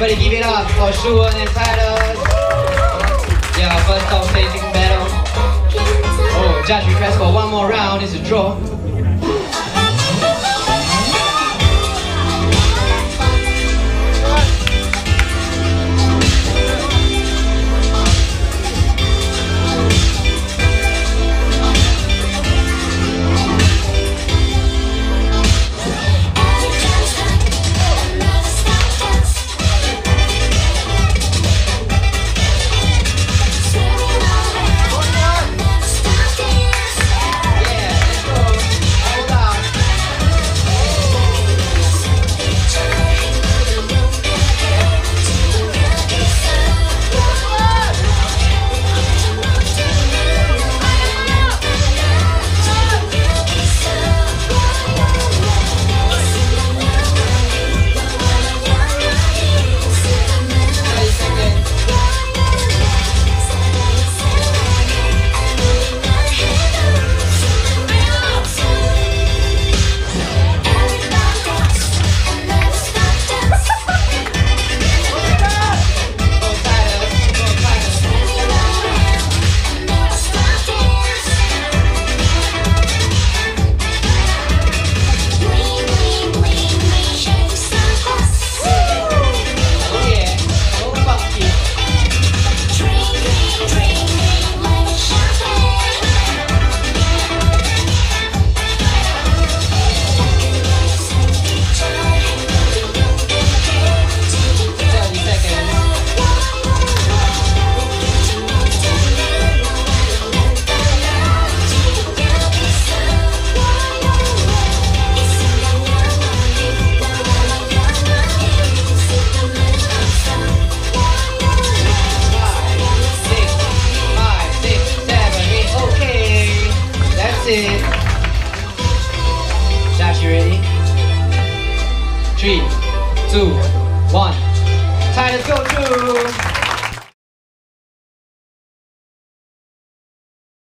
for sure and Titus. Yeah, first off staging battle. Oh, judge request for one more round. It's a draw. Two, one. Let's go through.